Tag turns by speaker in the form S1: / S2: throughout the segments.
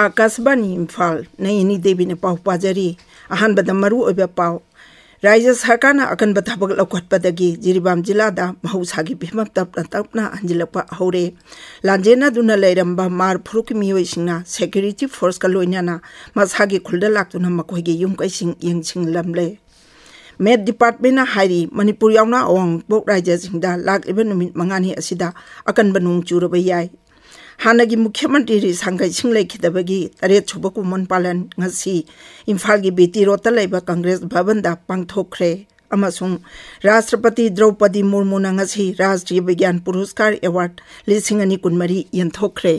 S1: आकाशवाणी इम्फाल नयनी देवी ने पाव पाजरी मरु ओबे पाव राज्य सरकार अकनब थबक लौखटपदगी जिरीबाम जिलादा महौसागी फ़िल्म तपना तपना हंजिलप हौरे। लांजेना लेरंबा मार फुरुक मियोइसिंगना सिक्योरिटी फोर्स का लोइनाना मसागी खुलदा लाक्तुना मखोइगे युम कैसिंग यंगसिंग लमले। मेट डिपार्टमेंट यावना अवांग राज्य सिंगदा लाक्लिबा नुमित मंगानी हानगी मुख्यमंत्री सिंगलेखिदबगी तरेत छुब कुमन leiba congress bhavan da pangthokre amasung राष्ट्रपति द्रौपदी मुर्मू ngasi राष्ट्रीय विज्ञान पुरस्कार अवार्ड लिसिंग अनि कुनमरी यंथोखरे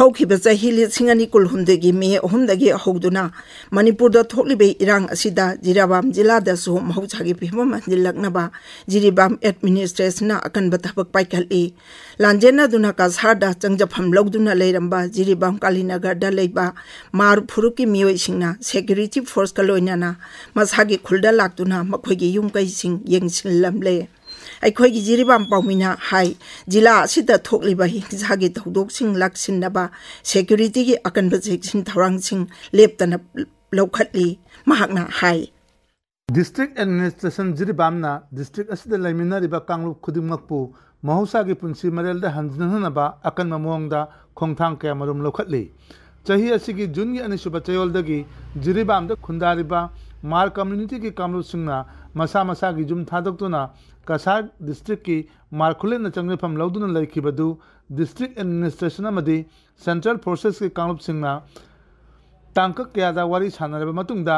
S1: ꯍꯧꯈꯤꯕ ꯆꯍꯤ ꯂꯤꯁꯤꯡ ꯑꯅꯤ ꯀꯨꯟꯍꯨꯝꯗꯣꯏꯒꯤ ꯃꯦ ꯑꯍꯨꯝꯗꯒꯤ ꯍꯧꯗꯨꯅ ꯃꯅꯤꯄꯨꯔꯗ ꯊꯣꯛꯂꯤꯕ ꯏꯔꯥꯡ ꯑꯁꯤꯗ ꯖꯤꯔꯤꯕꯥꯝ ꯖꯤꯂꯥꯗꯁꯨ ꯃꯍꯧꯁꯥꯒꯤ ꯐꯤꯕꯝ ꯍꯟꯖꯤꯜꯂꯛꯅꯕ ꯖꯤꯔꯤꯕꯥꯝ ꯑꯦꯗꯃꯤꯅꯤꯁꯇ꯭ꯔꯦꯁꯟꯅ ꯑꯀꯟꯕ ꯊꯕꯛ ꯄꯥꯏꯈꯠꯂꯤ ꯂꯥꯟꯖꯦꯟꯅꯗꯨꯅ ꯀꯁꯥꯔꯗ ꯆꯪꯖꯐꯝ ꯂꯧꯗꯨꯅ ꯂꯩꯔꯝꯕ ꯖꯤꯔꯤꯕꯥꯝ ꯀꯥꯂꯤꯅꯒꯔꯗ ꯂꯩꯕ ꯃꯥꯔꯨ ꯐꯨꯔꯨꯞꯀꯤ ꯃꯤꯑꯣꯏꯁꯤꯡꯅ ꯁꯦꯀ꯭ꯌꯨꯔꯤꯇꯤ ꯐꯣꯔꯁꯀ ꯂꯣꯏꯅꯅ ꯃꯁꯥꯒꯤ ꯈꯨꯜꯗ ꯂꯥꯛꯇꯨꯅ ꯃꯈꯣꯏꯒꯤ ꯌꯨꯝ ꯀꯩꯁꯤꯡ ꯌꯦꯡꯁꯤꯜꯂꯝꯂꯦ ꯑꯩꯈꯣꯏꯒꯤ ꯖꯤꯔꯤꯕꯥꯝ ꯄꯥꯎꯃꯤꯅ ꯍꯥꯏ ꯖꯤꯂꯥ ꯑꯁꯤꯗ ꯊꯣꯛꯂꯤꯕ ꯍꯤꯡꯁꯥꯒꯤ ꯊꯧꯗꯣꯛꯁꯤꯡ ꯂꯥꯛꯁꯤꯟꯅꯕ ꯁꯦꯀ꯭ꯌꯨꯔꯤꯇꯤꯒꯤ ꯑꯀꯟꯕ ꯆꯦꯛꯁꯤꯟ ꯊꯧꯔꯥꯡꯁꯤꯡ ꯂꯦꯞꯇꯅ ꯂꯧꯈꯠꯂꯤ ꯃꯍꯥꯛꯅ ꯍꯥꯏ
S2: ꯗꯤꯁꯇ꯭ꯔꯤꯛ ꯑꯦꯗꯃꯤꯅꯤꯁꯇ꯭ꯔꯦꯁꯟ ꯖꯤꯔꯤꯕꯥꯝꯅ ꯗꯤꯁꯇ꯭ꯔꯤꯛ ꯑꯁꯤꯗ ꯂꯩꯃꯤꯟꯅꯔꯤꯕ ꯀꯥꯡꯂꯨꯞ ꯈꯨꯗꯤꯡꯃꯛꯄꯨ ꯃꯍꯧꯁꯥꯒꯤ ꯄꯨꯟꯁꯤ ꯃꯔꯦꯜꯗ ꯍꯟꯖꯤꯟꯍꯟꯅꯕ ꯑꯀꯟꯕ ꯃꯑꯣꯡꯗ ꯈꯣꯡꯊꯥꯡ ꯀꯌꯥ ꯃꯔꯨꯝ ꯂꯧꯈꯠꯂꯤ ꯆꯍꯤ ꯑꯁꯤꯒꯤ ꯖꯨꯟꯒꯤ ꯑꯅꯤꯁꯨꯕ ꯆꯌꯣꯜꯗꯒꯤ ꯖꯤꯔꯤꯕꯥꯝꯗ ꯈꯨꯟꯗꯥꯔꯤꯕ ꯃꯥꯔ ꯀꯝꯃ꯭ꯌꯨꯅꯤꯇꯤꯒꯤ ꯀꯥꯡꯂꯨꯞꯁꯤꯡꯅ ꯃꯁꯥ ꯃꯁꯥꯒꯤ ꯌꯨꯝ ꯊꯥꯗꯣꯛꯇꯨꯅ ꯀꯁꯥꯔ ꯗꯤꯁꯇ꯭ꯔꯤꯛꯀꯤ ꯃꯥꯔꯈꯨꯂꯦꯟꯅ ꯆꯪꯖꯐꯝ ꯂꯧꯗꯨꯅ ꯂꯩꯈꯤꯕꯗꯨ ꯗꯤꯁꯇ꯭ꯔꯤꯛ ꯑꯦꯗꯃꯤꯅꯤꯁꯇ꯭ꯔꯦꯁꯟ ꯑꯃꯗꯤ ꯁꯦꯟꯇ꯭ꯔꯦꯜ ꯐꯣꯔꯁꯦꯁꯀꯤ ꯀꯥꯡꯂꯨꯞꯁꯤꯡꯅ ꯇꯥꯡꯀꯛ ꯀꯌꯥꯗ ꯋꯥꯔꯤ ꯁꯥꯟꯅꯔꯕ ꯃꯇꯨꯡꯗ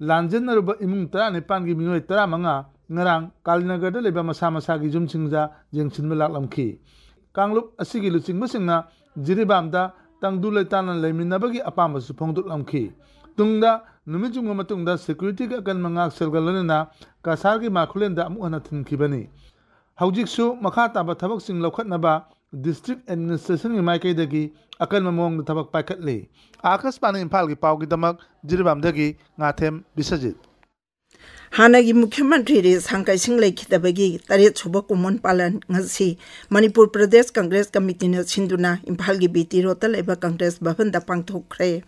S2: ꯂꯥꯟꯖꯦꯟꯅꯔꯨꯕ ꯏꯃꯨꯡ ꯇꯔꯥꯅꯤꯄꯥꯟꯒꯤ ꯃꯤꯑꯣꯏ ꯇꯔꯥꯃꯉꯥ ꯉꯔꯥꯡ ꯀꯥꯂꯤꯅꯒꯔꯗ ꯂꯩꯕ ꯃꯁꯥ ꯃꯁꯥꯒꯤ ꯌꯨꯝꯁꯤꯡꯗ ꯌꯦꯡꯁꯤꯟꯕ ꯂꯥꯛꯂꯝꯈꯤ ꯀꯥꯡꯂꯨꯞ ꯑꯁꯤꯒꯤ ꯂꯨꯆꯤꯡꯕꯁꯤꯡꯅ ꯖꯤꯔꯤꯕꯥꯝꯗ ꯇꯪꯗꯨ ꯂꯩꯇꯥꯅ ꯂꯩꯃꯤꯟꯅꯕꯒꯤ ꯑꯄꯥꯝꯕꯁꯨ ꯐꯣꯡꯗꯣꯛꯂꯝꯈꯤ ꯇꯨꯡꯗ ꯅꯨꯃꯤꯠ ꯆꯨꯡꯕ ꯃꯇꯨꯡꯗ ꯁꯦꯀ꯭ꯌꯨꯔꯤꯇꯤꯒꯤ ꯑꯀꯟꯕ ꯉꯥꯛꯁꯦꯜꯒ ꯂꯣꯏꯅꯅ ꯀꯁꯥꯔꯒꯤ ꯃꯥꯈꯨꯂꯦꯟꯗ ꯑꯃꯨꯛ ꯍꯟꯅ ꯊꯤꯟꯈꯤꯕꯅꯤ ꯍꯧꯖꯤꯛꯁꯨ ꯃꯈꯥ ꯇꯥꯕ ꯊꯕꯛꯁꯤꯡ ꯂꯧꯈꯠꯅꯕ ꯗꯤꯁꯇ꯭ꯔꯤꯛ ꯑꯦꯗꯃꯤꯅꯤꯁꯇ꯭ꯔꯦꯁꯟꯒꯤ ꯃꯥꯏꯀꯩꯗꯒꯤ ꯑꯀꯟꯕ ꯃꯑꯣꯡꯗ ꯊꯕꯛ ꯄꯥꯏꯈꯠꯂꯤ 하나기 무ఖ్యమంత్రి 상가
S1: 싱레 기타베기 따레 초복고 문 팔란 ngasi manipur pradesh congress committee ne sinduna imphal gi biti rotal eba congress bhavan da pangtho khre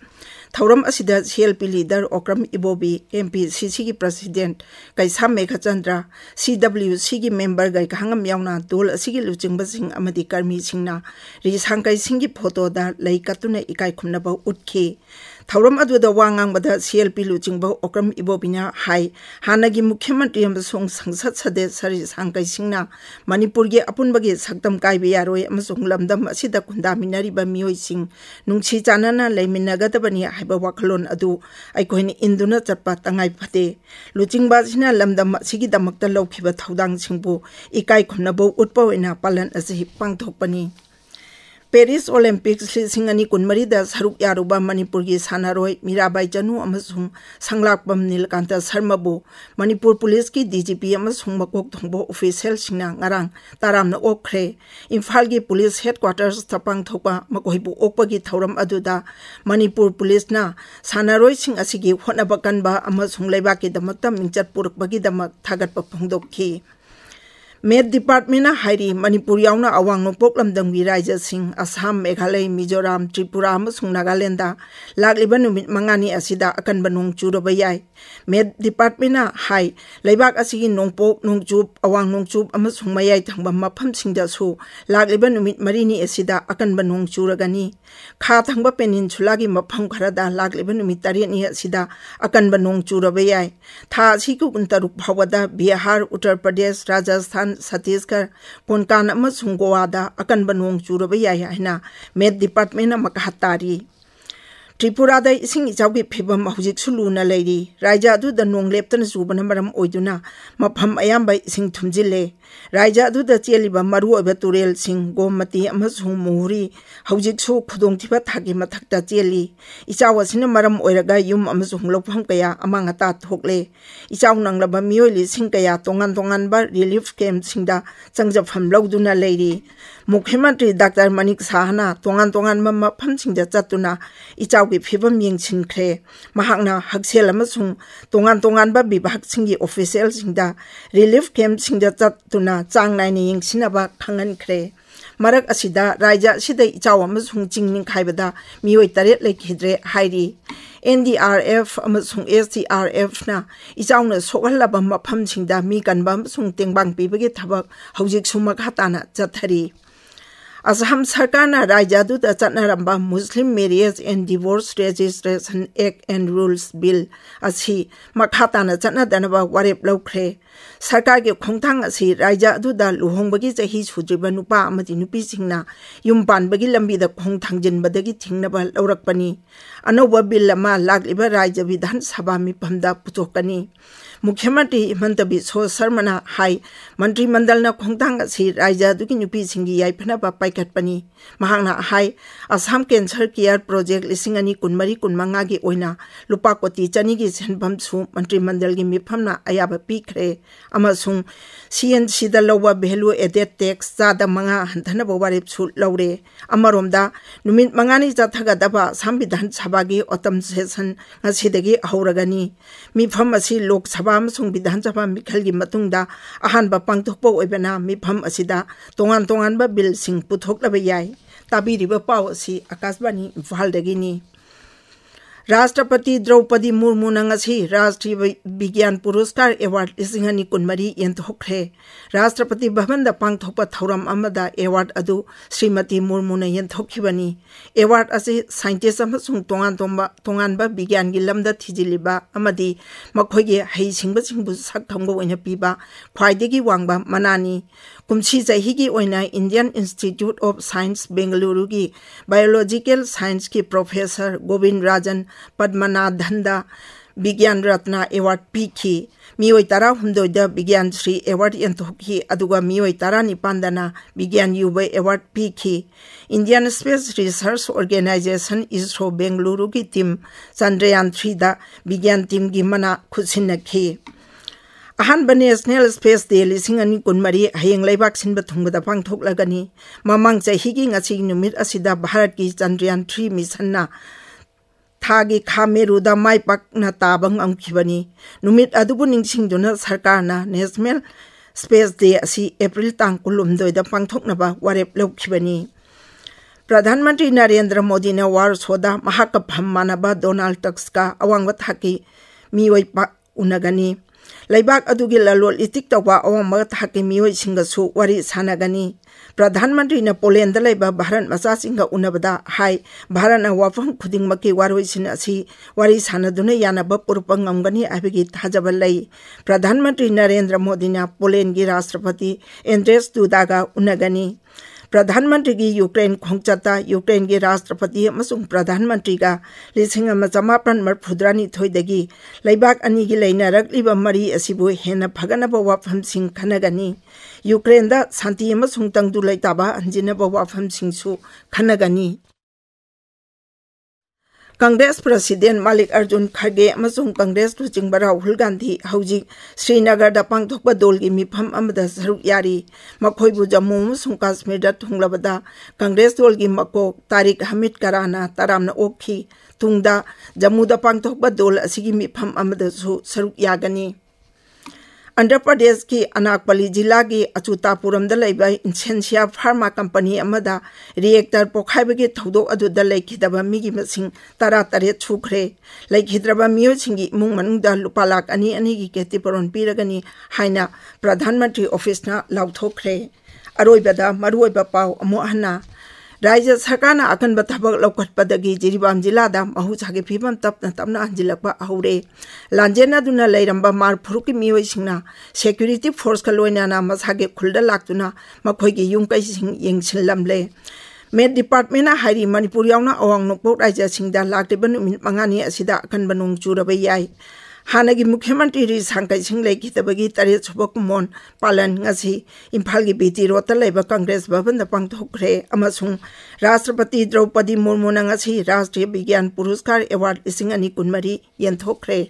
S1: thoram asida clp leader okram ibobi mp cc gi president kaisam megha chandra cwc gi member gai khangam yauna dol asigi luching basing amadi karmi singna ri sangkai singi photo da laikatune ikai khumna ba utki. थौरम अदुदा वांगांगबदा CLP लुचिंगबो ओक्रम इबोबिना हाई हानगी मुख्यमंत्री अमसुंग संसद सदस्य सरी सांगकै सिंगना मणिपुर गे अपुनबगे सक्तम काइबे यारोय अमसुंग लमदम असिदा खुंदामिनरिबा मियोय सिंग नुंगसी चानना लेमिनगदबनी हाइबा वाखलोन अदु अइकोइनि इंदुना चप्पा तंगाइ फते लुचिंगबा सिना लमदम सिगी दमकता लौखिबा थौदांग सिंगबु इकाइ खुनबो उत्पा ओइना पालन असि पांगथोकपनी पेरिस ओलंपिक्स लिसिंग अनि कुनमरीदा सरुक यारुबा मणिपुर की सानारोय मीराबाई चनु शर्माबु मणिपुर पुलिस की अमसुंग मकोक थोंबो ऑफिशियल सिंगना ngarang taramna okre imphal gi police headquarters thapang thopa makoibu okpagi thauram aduda manipur police na sanaroi sing asigi hotnaba Met department यावना अवांग नोपोक लमदंगी राज्य सिंह असम मेघालय मिजोराम त्रिपुरा नागालैंड नुमित मंगानी अकनबा नोंग चुरबा याय मेट डिपार्टमेंट हाई लेबाक असिगी नोंपोक नोंगचुप अवांग नोंगचुप अमसुंग मयाय थंगबा मफम सिंगदासु लागिबा नुमित मरीनी असिदा अकनबा नोंग चुरगनी खा थंगबा पेनिनसुलागी मफम खरदा लागिबा नुमित तारियनी असिदा अकनबा नोंग चुरबा याय था असिकु कुंतरुक भावदा बिहार उत्तर प्रदेश राजस्थान छत्तीसगढ़ कोनकान गोवाद अकनब नोंग चूरब यायना मेट डिपार्टमेंट मखा तारी त्रिपुराद इसिंग इचाउगी फिबम हजिक सुलूना लेरी राज्य ꯔꯥꯏꯖ ꯑꯗꯨꯗ ꯆꯦꯜꯂꯤꯕ ꯃꯔꯨꯑꯣꯏꯕ ꯇꯨꯔꯦꯜꯁꯤꯡ ꯒꯣꯃꯇꯤ ꯑꯃꯁꯨꯡ ꯃꯨꯍꯨꯔꯤ ꯍꯧꯖꯤꯛꯁꯨ ꯈꯨꯗꯣꯡꯊꯤꯕ ꯊꯥꯛꯀꯤ ꯃꯊꯛꯇ ꯆꯦꯜꯂꯤ ꯏꯆꯥꯎ ꯑꯁꯤꯅ ꯃꯔꯝ ꯑꯣꯏꯔꯒ ꯌꯨꯝ ꯑꯃꯁꯨꯡ ꯂꯧꯐꯝ ꯀꯌꯥ ꯑꯃꯥꯡ ꯑꯇꯥ ꯊꯣꯛꯂꯦ ꯏꯆꯥꯎ ꯅꯪꯂꯕ ꯃꯤꯑꯣꯏ ꯂꯤꯁꯤꯡ ꯀꯌꯥ ꯇꯣꯉꯥꯟ ꯇꯣꯉꯥꯟꯕ ꯔꯤꯂꯤꯐ ꯀꯦꯝꯞꯁꯤꯡꯗ ꯆꯪꯖꯐꯝ ꯂꯧꯗꯨꯅ ꯂꯩꯔꯤ ꯃꯨꯈ꯭ꯌ ꯃꯟꯇ꯭ꯔꯤ ꯗꯥꯛꯇꯔ ꯃꯅꯤꯛ ꯁꯥꯍꯅ ꯇꯣꯉꯥꯟ ꯇꯣꯉꯥꯟꯕ ꯃꯐꯝꯁꯤꯡꯗ ꯆꯠꯇꯨꯅ ꯏꯆꯥꯎꯒꯤ ꯐꯤꯕꯝ ꯌꯦꯡꯁꯤꯟꯈ꯭ꯔꯦ ꯃꯍꯥꯛꯅ ꯍꯛꯁꯦꯜ ꯑꯃꯁꯨꯡ ꯇꯣꯉꯥꯟ ꯇꯣꯉꯥꯟꯕ ꯕꯤꯚꯥꯒꯁꯤꯡꯒꯤ ꯑꯣꯐꯤꯁꯦꯜꯁꯤꯡꯗ ꯔꯤꯂꯤꯐ ꯀꯦꯝꯞꯁꯤꯡꯗ ꯆꯠ ꯆꯠꯇꯨꯅ ꯆꯥꯡ ꯅꯥꯏꯅ ꯌꯦꯡꯁꯤꯟꯅꯕ ꯈꯪꯍꯟꯈ꯭ꯔꯦ ꯃꯔꯛ ꯑꯁꯤꯗ ꯔꯥꯏꯖ ꯑꯁꯤꯗ ꯏꯆꯥꯎ ꯑꯃꯁꯨꯡ ꯆꯤꯡ ꯅꯤꯡꯈꯥꯏꯕꯗ ꯃꯤꯑꯣꯏ ꯇꯔꯦꯠ ꯂꯩꯈꯤꯗ꯭ꯔꯦ ꯍꯥꯏꯔꯤ ꯑꯦꯟ ꯗꯤ ꯑꯥꯔ ꯑꯦꯐ ꯑꯃꯁꯨꯡ ꯑꯦꯁ ꯗꯤ ꯑꯥꯔ ꯑꯦꯐꯅ ꯏꯆꯥꯎꯅ ꯁꯣꯛꯍꯜꯂꯕ ꯃꯐꯝꯁꯤꯡꯗ ꯃꯤ ꯀꯟꯕ ꯑꯃꯁꯨꯡ ꯇꯦꯡꯕꯥꯡ ꯄꯤꯕꯒꯤ ꯊꯕꯛ ꯍꯧꯖꯤꯛꯁꯨ ꯃꯈꯥ ꯇꯥꯅ ꯆꯠꯊꯔꯤ असम सरकारना राज्यदुदा चटनारंबा Muslim marriage and divorce registration act and rules bill असि मखाताना चटनादनबा वारेप लौख्रे सरकार के खोंथांग असि राज्य अदुदा लुहोंबगी चही सुद्रिबा नुपा अमदि नुपी सिंगना बिल लागलिबा राज्य विधान सभा मिफमदा मुख्यमंत्री हिमंत बिस्व शर्मा हाई मंत्रिमंडल असि राज्य याइफनबा पाइखटपनी महांगना हाई असम कैंसर केयर प्रोजेक्ट लिसिंग अनि कुनमरी कुनमंगा की लुपा कोटी चनी की सेनफम मंत्रिमंडल की मिफमना अयाब पीखरे सीएनसी दा लौबा भेलु एडेड टैक्स चादा मंगा हंथनब वारिप सु लौरे मंगानी जाथगदबा संविधान सभा की ऑटम सेशन हौरगनी मिफम लोक सभा अमसुंग विधान सभा मिखल की मतुंगदा अहानबा पांगथोकपो ओइबना मिफम असिदा तोंगान तोंगानबा बिल सिंग पुथोकलब याय ताबीरिबा पाव असि आकाशवाणी इम्फालदगिनी राष्ट्रपति द्रौपदी मुर्मू नंगसी राष्ट्रीय विज्ञान पुरस्कार एवार्ड लिसिंग अनि कुनमरी यंथोखरे राष्ट्रपति भवन द पांगथोप थौरम एवार्ड अदु श्रीमती मुर्मू न यंथोखिबनी एवार्ड असे साइंटिस्ट अमसुंग विज्ञान गी लमदा थिजिलिबा अमदी मखोगे हई सिंगब सिंगबु सक थंगबो ओइना पीबा ख्वाइदेगी वांगबा कुमसी चहीगी Indian institute of science Bengaluru की बायोलॉजिकल साइंस की प्रोफेसर गोविंद राजन पद्मनाधनदा विज्ञान रत्न एवार्ड पीखी मियोय तरा हुमदोद विज्ञान श्री एवार्ड यंथोखी अदुगा मियोय तरा निपांदना Vigyan Yuva award पीखी Indian space research organisation ISRO Bengaluru की टीम चंद्रयान थ्री दा विज्ञान टीम की मना खुसिनखी अहब नेशनल स्पेस डे लिंग अनी कुनमरी हयें लेबाक सिंब थुंगद पांगथोकलगनी ममंग चहीगी ngasi numit asida bharat ki chandrayaan 3 mission na thagi khameruda mai pakna tabang amkhibani numit adubu ningsingduna sarkarna national space day asi april tang kulum doida pangthoknaba warep lokhibani प्रधानमंत्री नरेंद्र मोदी ने वार सोदा महाकप हम मानबा Donald Tux का अवांग थाकी मीवई उनगनी लेबाक अदुगी ललोल इतिक तवा अवम थाके मियोय सिंगसु worry सानगनी प्रधानमंत्री ने Poland लेबा भारत मचा सिंग उनबदा हाई भारत न वाफम खुदिंग मके वारोइसिन असि वरी सानदुने यानब पुरप ngमगनी आबेगी थाजब लई प्रधानमंत्री नरेंद्र मोदी ने पोलैंड की राष्ट्रपति एंड्रेस दुदागा उनगनी प्रधानमंत्री की यूक्रेन खोंचता यूक्रेन के राष्ट्रपति प्रधानमंत्री का लिंग चमापन मरफुद्रानी थोदगी लेबाक अनी कांग्रेस प्रेसिडेंट मालिक अर्जुन खरगे कांग्रेस लुचिंग राहुल गांधी हौजी श्रीनगर पांथोप दोल की मिफम सरुक यारी जम्मू काश्मीर थुंगलबदा कांग्रेस दोल की मको तारीख हमीद कराना तराम ओखी तुंग जम्मू पांथोप दोल मीफम सरुक यागनी आंध्र प्रदेश की अनाकपली जिला की Achutapuram Escientia pharma company reactor पोखाबी थोद तरा तरह सूख्रे इमुंग मनुंग लुपा लाख अनी अनी की केतिपरोन पीरगनी हाइना प्रधानमंत्री ऑफ़िस लाउथोख्रे अरोइबद मरुइब पाव अमुहना राज्य सरकार अकनब थबक लौकटपदगी जिरीबाम जिलादा महुसागी फिबम तपना तपना हंजिलकपा हौरे लांजेनादुना लेरंबा मार फुरुकी मियोइसिंगना सिक्योरिटी फोर्स का लोइनाना मसागे खुलदा लाक्तुना मखोइगी युंकैसिंग येंगसिनलमले मेट डिपार्टमेंट हाइरी मणिपुर यावना अवांग नोकपोक राज्यसिंगदा लाक्तिबा नुमित मंगानी असिदा अकनब नोंग चुरबा याई हानगी मुख्यमंत्री री सांकै सिंह लेखितबगी तरे कुमोन पालन ngasi इम्फाल की बीटी रोड लेब कांग्रेस भवन द राष्ट्रपति द्रौपदी मुर्मू राष्ट्रीय विज्ञान पुरस्कार अवार्ड लिसिंग अनि कुनमरी यंथोखरे